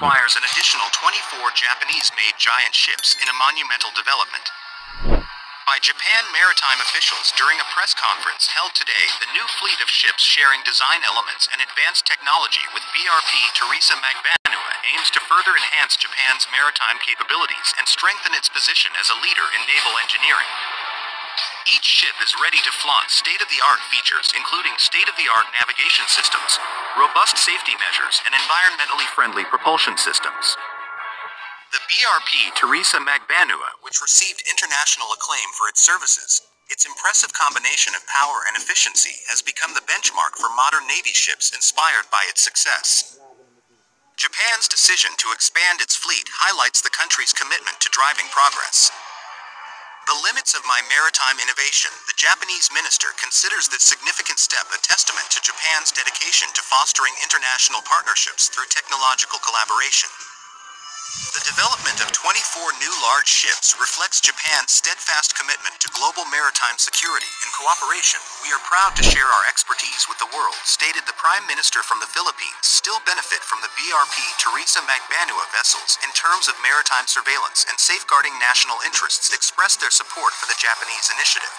acquires an additional 24 Japanese made giant ships in a monumental development. By Japan maritime officials during a press conference held today, the new fleet of ships sharing design elements and advanced technology with BRP Teresa Magbanua aims to further enhance Japan's maritime capabilities and strengthen its position as a leader in naval engineering. Each ship is ready to flaunt state-of-the-art features including state-of-the-art navigation systems, robust safety measures, and environmentally friendly propulsion systems. The BRP Teresa Magbanua, which received international acclaim for its services, its impressive combination of power and efficiency has become the benchmark for modern Navy ships inspired by its success. Japan's decision to expand its fleet highlights the country's commitment to driving progress. The limits of my maritime innovation, the Japanese minister considers this significant step a testament to Japan's dedication to fostering international partnerships through technological collaboration. The development of 24 new large ships reflects Japan's steadfast commitment to global maritime security and cooperation. We are proud to share our expertise with the world, stated the Prime Minister from the Philippines still benefit from the BRP Teresa Magbanua vessels in terms of maritime surveillance and safeguarding national interests expressed their support for the Japanese initiative.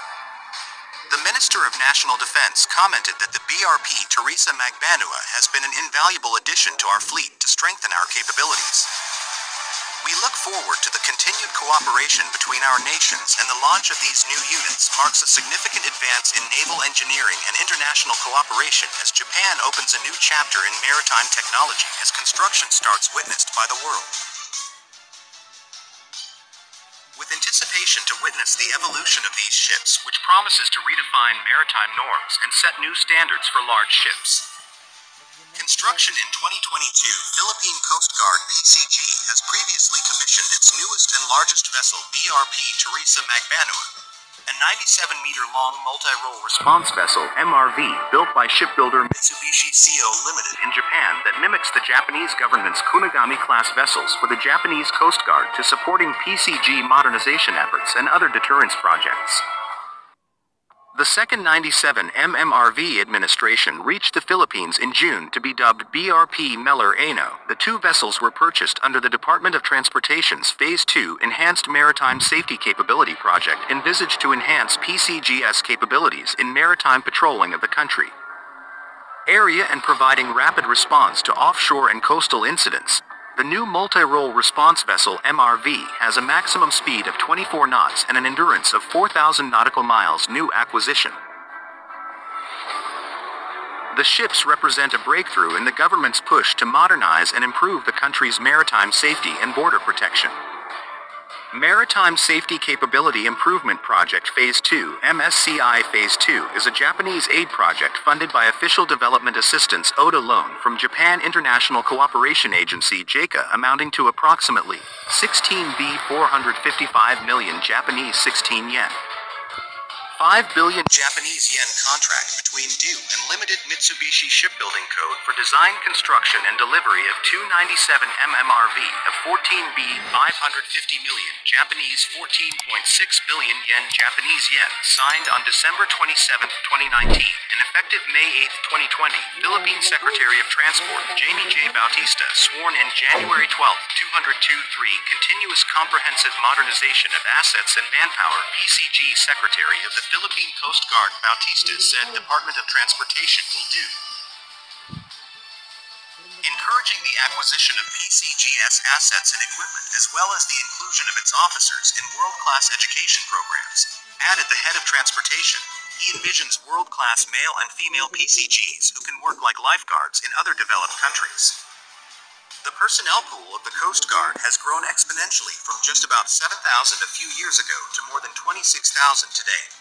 The Minister of National Defense commented that the BRP Teresa Magbanua has been an invaluable addition to our fleet to strengthen our capabilities. We look forward to the continued cooperation between our nations and the launch of these new units marks a significant advance in naval engineering and international cooperation as Japan opens a new chapter in maritime technology as construction starts witnessed by the world. With anticipation to witness the evolution of these ships, which promises to redefine maritime norms and set new standards for large ships. Construction in 2022, Philippine Coast Guard PCG has previously commissioned its newest and largest vessel BRP Teresa Magbanua, a 97-meter-long multi-role response vessel MRV built by shipbuilder Mitsubishi CO Limited in Japan that mimics the Japanese government's Kunigami-class vessels for the Japanese Coast Guard to supporting PCG modernization efforts and other deterrence projects. The second 97 MMRV administration reached the Philippines in June to be dubbed BRP Meller Ano. The two vessels were purchased under the Department of Transportation's Phase 2 Enhanced Maritime Safety Capability Project envisaged to enhance PCGS capabilities in maritime patrolling of the country. Area and providing rapid response to offshore and coastal incidents. The new multi-role response vessel MRV has a maximum speed of 24 knots and an endurance of 4,000 nautical miles new acquisition. The ships represent a breakthrough in the government's push to modernize and improve the country's maritime safety and border protection. Maritime Safety Capability Improvement Project Phase 2 MSCI Phase 2 is a Japanese aid project funded by Official Development Assistance ODA loan from Japan International Cooperation Agency JICA amounting to approximately 16B 455 million Japanese 16 yen. 5 billion Japanese yen contract between DU and Limited Mitsubishi Shipbuilding Code for design, construction, and delivery of 297 MMRV of 14B 550 million Japanese 14.6 billion yen Japanese yen signed on December 27, 2019 and effective May 8, 2020. Philippine Secretary of Transport Jaime J. Bautista sworn in January 12, 202-3 Continuous Comprehensive Modernization of Assets and Manpower PCG Secretary of the Philippine Coast Guard Bautista said Department of Transportation will do. Encouraging the acquisition of PCGS assets and equipment as well as the inclusion of its officers in world-class education programs, added the head of transportation. He envisions world-class male and female PCGs who can work like lifeguards in other developed countries. The personnel pool of the Coast Guard has grown exponentially from just about 7,000 a few years ago to more than 26,000 today.